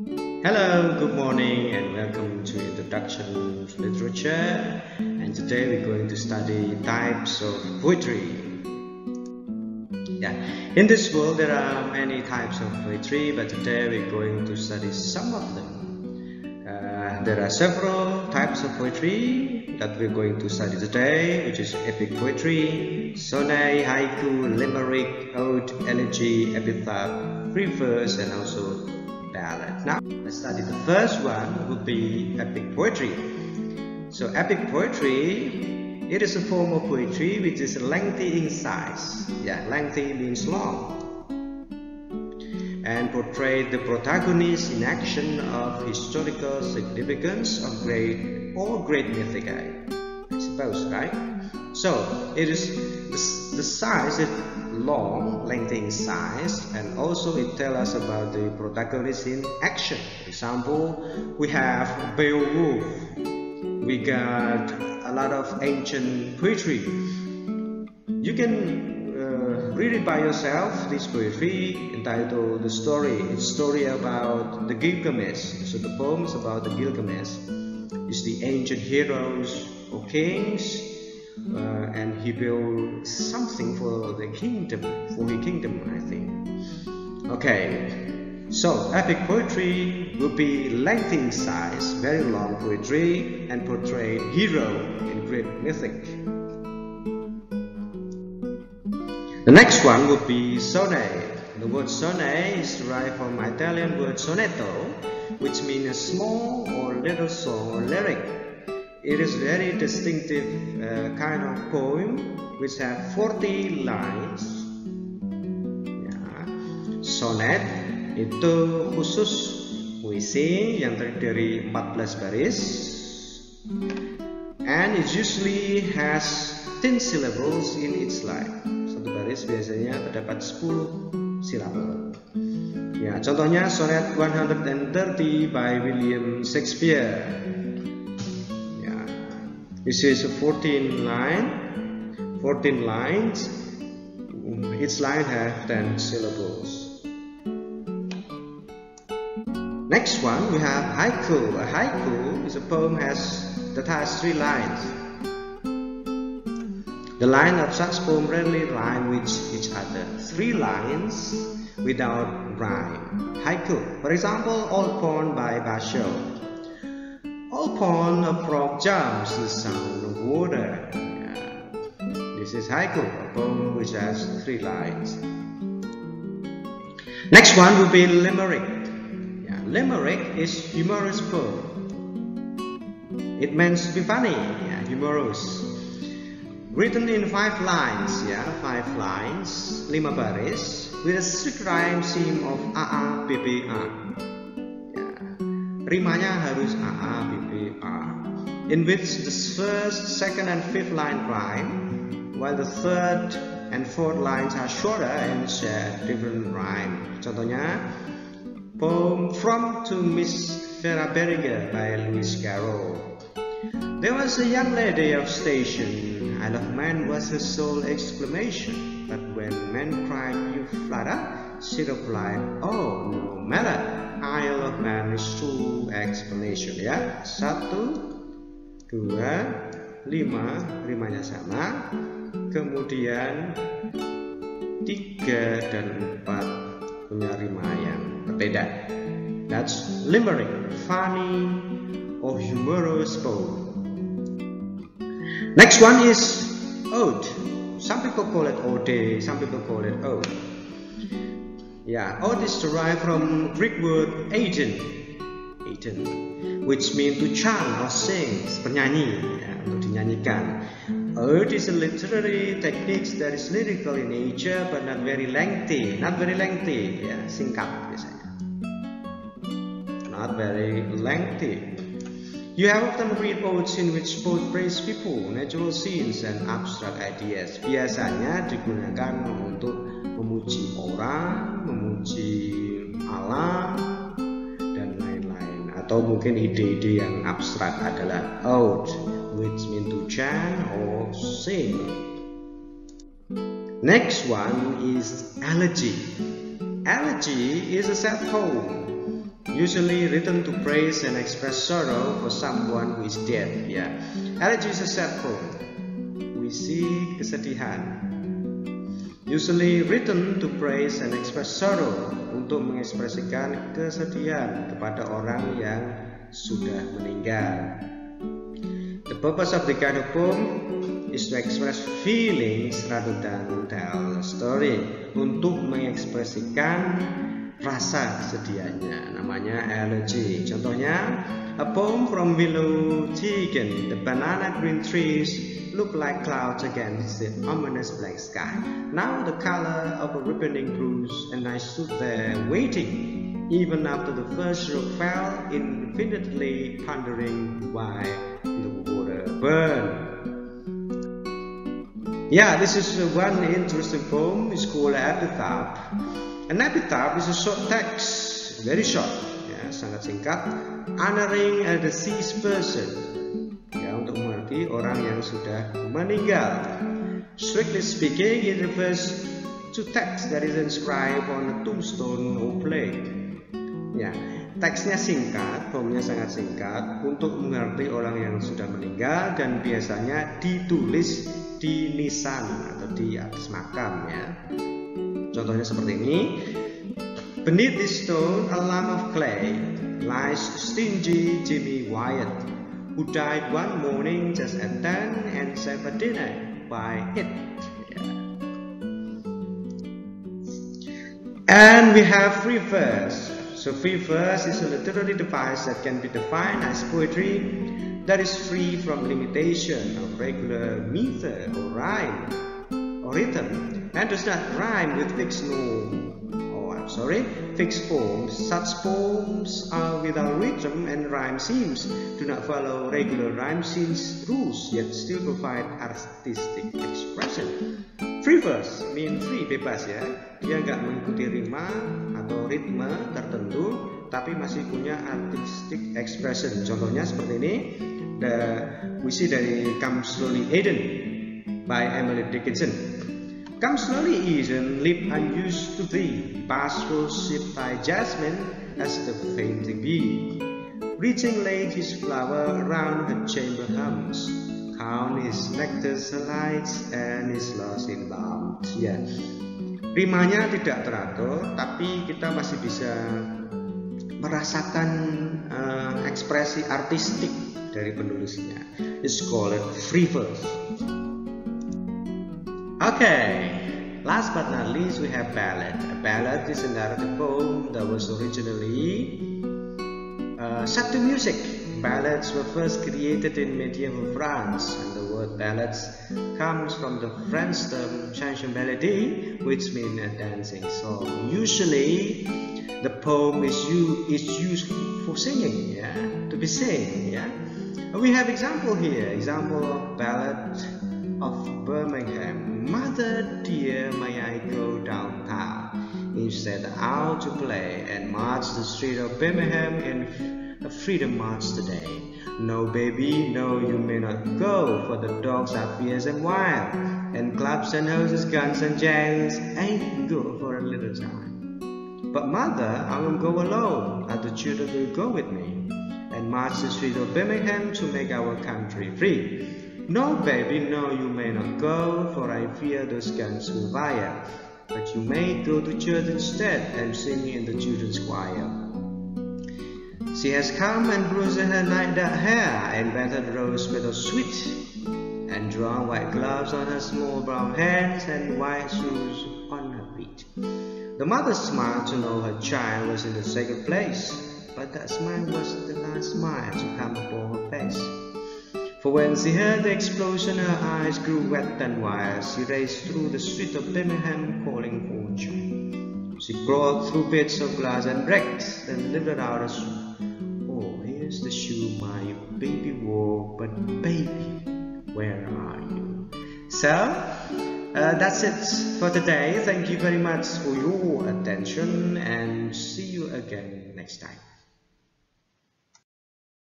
Hello, good morning and welcome to Introduction to Literature and today we're going to study types of poetry. Yeah, in this world there are many types of poetry but today we're going to study some of them. Uh, there are several types of poetry that we're going to study today which is epic poetry, sonnet, haiku, limerick, ode, elegy, epitaph, free verse and also ballad. Now, let's study the first one would be epic poetry. So, epic poetry, it is a form of poetry which is lengthy in size. Yeah, lengthy means long. And portray the protagonist in action of historical significance of great or great mythic, I suppose, right? So, it is the, the size is long, lengthy in size, and also it tells us about the protagonist in action. For example, we have Beowulf. We got a lot of ancient poetry. You can uh, read it by yourself. This poetry entitled "The Story." It's story about the Gilgamesh. So the poems about the Gilgamesh is the ancient heroes or kings uh, and he built something for the kingdom, for his kingdom, I think. Okay, so epic poetry will be lengthy in size, very long poetry, and portray hero in great mythic. The next one would be sonnet. The word sonnet is derived from Italian word sonetto, which means a small or little song or lyric it is very distinctive uh, kind of poem which have 40 lines. Ya. Sonnet itu khusus puisi yang terdiri dari 14 baris and it usually has 10 syllables in its line. Satu baris biasanya terdapat 10 silabel. Ya, contohnya sonnet 130 by William Shakespeare. This is a 14 line, 14 lines. Each line have 10 syllables. Next one we have haiku. A haiku is a poem has that has three lines. The line of such poem rarely rhyme with each other. Three lines without rhyme. Haiku. For example, Old Pond by Basho. Upon a frog jumps the sound of water. This is haiku, a poem which has three lines. Next one will be limerick. Yeah. Limerick is humorous poem. It means to be funny, yeah, humorous. Written in five lines, yeah, five lines, lima baris, with a strict rhyme scheme of A A B B A rimanya harus A A B B A in which the first, second and fifth line rhyme while the third and fourth lines are shorter and share different rhyme. Contohnya poem From to Miss Vera Beringer by Lewis Carroll. There was a young lady of station, I love man was her sole exclamation. But when men cried, you flatter, she replied, oh no matter. Isle of Man is two explanation ya. Satu dua lima rimanya sama. Kemudian tiga dan empat punya rima yang berbeda. That's limerick funny or humorous poem next one is ode some people call it ode some people call it ode yeah, all this derived from Greek word agent, agent, which means to chant or sing, penyanyi, ya, untuk dinyanyikan. Ode is a literary technique that is lyrical in nature but not very lengthy, not very lengthy, ya, singkat biasanya. Not very lengthy. You have often read poets in which both praise people, natural scenes, and abstract ideas. Biasanya digunakan untuk memuji orang, memuji alam, dan lain-lain. Atau mungkin ide-ide yang abstrak adalah ode, which mean to chant or sing. Next one is elegy. Elegy is a sad poem usually written to praise and express sorrow for someone who is dead. Ya, elegy is a sad poem. Puisi kesedihan. Usually written to praise and express sorrow untuk mengekspresikan kesedihan kepada orang yang sudah meninggal. The purpose of the kind of poem is to express feelings rather than tell a story. Untuk mengekspresikan rasa kesedihannya, namanya elegy. Contohnya, a poem from Willow Tegan, the banana green trees look like clouds against the ominous black sky. Now the color of a ripening bruise, and I stood there waiting even after the first rock fell, infinitely pondering why the water burned. Yeah, this is one interesting poem. It's called Epitaph. An epitaph is a short text, very short, ya, sangat singkat, honoring a deceased person, ya, untuk mengerti orang yang sudah meninggal. Strictly speaking, it refers to text that is inscribed on a tombstone or plate. Ya, teksnya singkat, poemnya sangat singkat untuk mengerti orang yang sudah meninggal dan biasanya ditulis di nisan atau di atas makam ya. Contohnya seperti ini. Beneath this stone, a lump of clay lies stingy Jimmy Wyatt, who died one morning just at 10 and saved a dinner by it. And we have free verse. So free verse is a literary device that can be defined as poetry that is free from limitation of regular meter or rhyme or rhythm and does not rhyme with fixed norm or I'm sorry fixed forms. Such poems are without rhythm and rhyme schemes do not follow regular rhyme schemes rules yet still provide artistic expression. Free verse mean free bebas ya. Dia nggak mengikuti rima atau ritme tertentu, tapi masih punya artistic expression. Contohnya seperti ini, the puisi dari Come Slowly Eden by Emily Dickinson. Come slowly, Eden, lip unused to thee, pastoral sip thy jasmine as the fainting bee. Reaching his flower around her chamber hums, count his nectar lights and his lost in bounds. Ya, rimanya tidak teratur, tapi kita masih bisa merasakan uh, ekspresi artistik dari penulisnya. It's called free verse. Okay, last but not least we have ballad. A ballad is a narrative poem that was originally uh, set to music Ballads were first created in medieval France, and the word ballads comes from the French term chanson mélodie, which means a dancing song. Usually, the poem is, is used for singing, yeah, to be sang, yeah. We have example here, example of ballad of Birmingham. Mother dear, may I go downtown? Instead, out to play and march the street of Birmingham in a freedom march today. No, baby, no, you may not go, for the dogs are fierce and wild, and clubs and hoses, guns and jangs ain't good for a little time. But mother, I will go alone, and the children will go with me, and march the street of Birmingham to make our country free. No, baby, no, you may not go, for I fear those guns will fire. But you may go to church instead and sing in the children's choir. She has come and bruised her night hair, and battered rose petals sweet, and drawn white gloves on her small brown hands, and white shoes on her feet. The mother smiled to know her child was in the sacred place, but that smile was the last smile to come upon her face. For when she heard the explosion, her eyes grew wet and wild. She raced through the street of Birmingham, calling fortune. She crawled through bits of glass and bricks, then lifted out a shoe. Oh, here's the shoe my baby wore, but baby, where are you? So, uh, that's it for today. Thank you very much for your attention and see you again next time.